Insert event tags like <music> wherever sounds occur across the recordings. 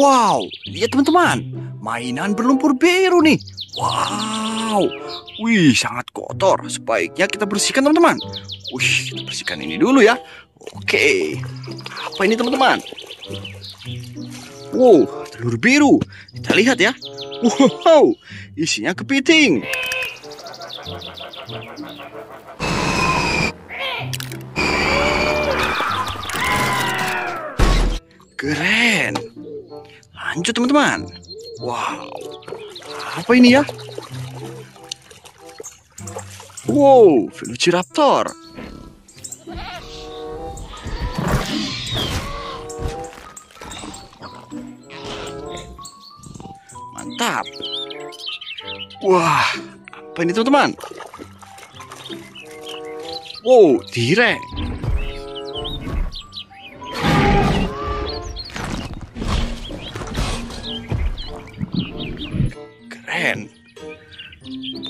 Wow, lihat teman-teman, mainan berlumpur biru nih. Wow, wih sangat kotor. Sebaiknya kita bersihkan teman-teman. Wih, kita bersihkan ini dulu ya. Oke, apa ini teman-teman? Wow, telur biru. Kita lihat ya. Wow, isinya kepiting. Keren. Lanjut teman-teman. Wow. Apa ini ya? Wow, Velociraptor. Mantap. Wah, apa ini teman-teman? Wow, direk.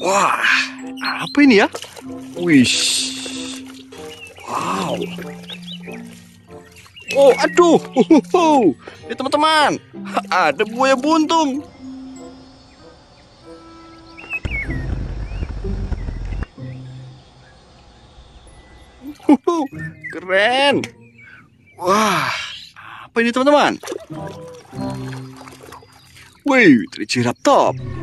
Wah, apa ini ya? Wish. Wow. Oh, aduh. Uhuhu. Ya teman-teman, <laughs> ada buaya buntung. Keren. Wah, apa ini teman-teman? Wih, Triceratops.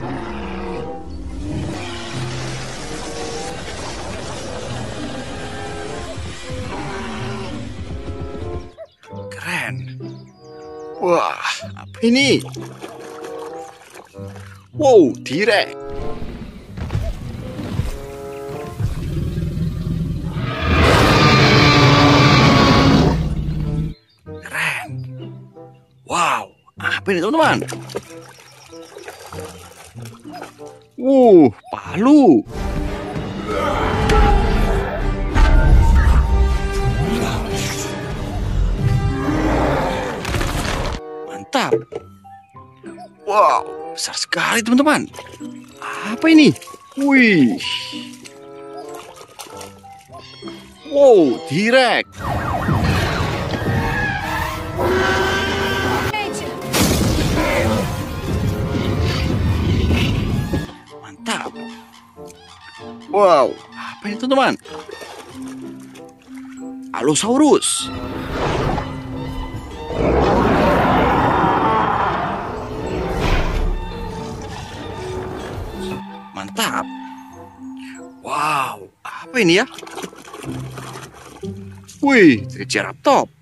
Wah, apa ini? Wow, direk. Keren. Wow, apa ini teman-teman? Uh, palu. Mantap. Wow, besar sekali teman-teman. Apa ini? Wih. Wow, direct. Mantap. Wow, apa ini teman-teman? Allosaurus. Mantap. Wow, apa ini ya? Wih, Triceratops.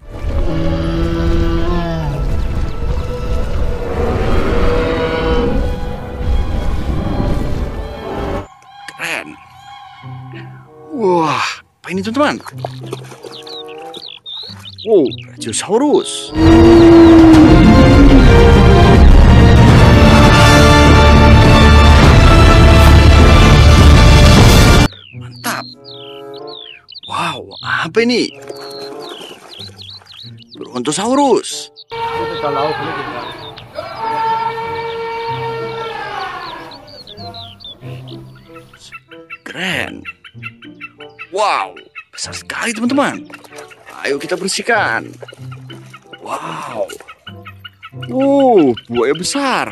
Keren. Wah, apa ini teman-teman? Wow, Brachiosaurus. Mantap. Apa ini? Brontosaurus. Keren. Wow, besar sekali teman-teman. Ayo kita bersihkan. Wow. Uh, buaya besar.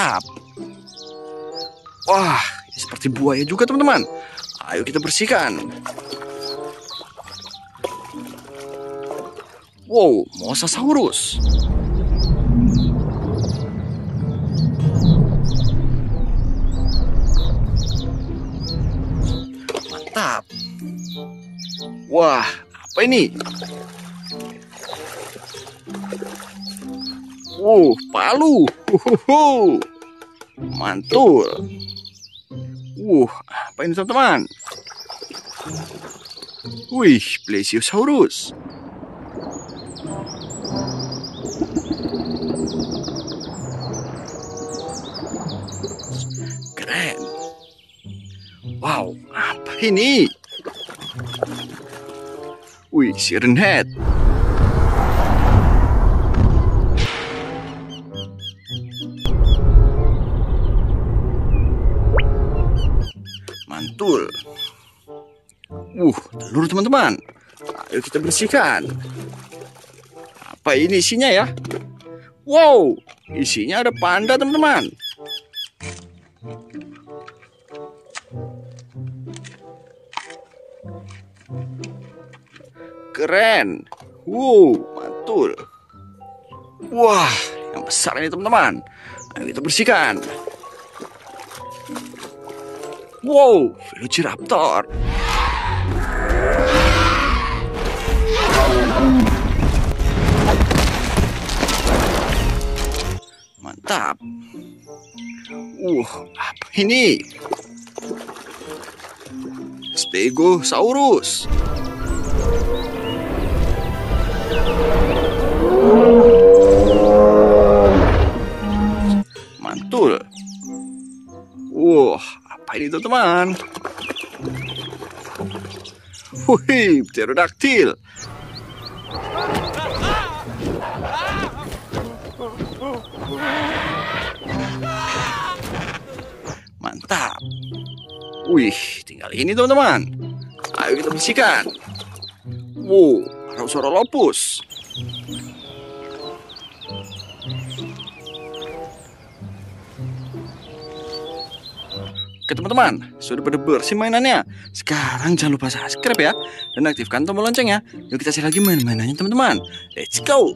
Mantap. Wah, ini seperti buaya juga teman-teman. Ayo kita bersihkan. Wow, Mosasaurus. Mantap. Wah, apa ini? Wow, palu. Uhuhu. Mantul. Wuh, apa ini teman-teman? Wih, Plesiosaurus. Keren. Wow, apa ini? Wih, Siren Head. Telur teman-teman. Ayo kita bersihkan. Apa ini isinya ya? Wow, isinya ada panda teman-teman. Keren. Wow, mantul. Wah, yang besar ini teman-teman. Ayo kita bersihkan. Wow, Velociraptor. Mantap. Uh, apa ini? Stegosaurus. Mantul. Wah, apa ini teman-teman? Wih, pterodaktil. Mantap. Wih, tinggal ini teman-teman. Ayo kita bersihkan. Wow, Rausorolopus. Oke teman-teman, sudah pada bersih mainannya. Sekarang jangan lupa subscribe ya dan aktifkan tombol loncengnya. Yuk kita cari lagi main-mainannya teman-teman. Let's go.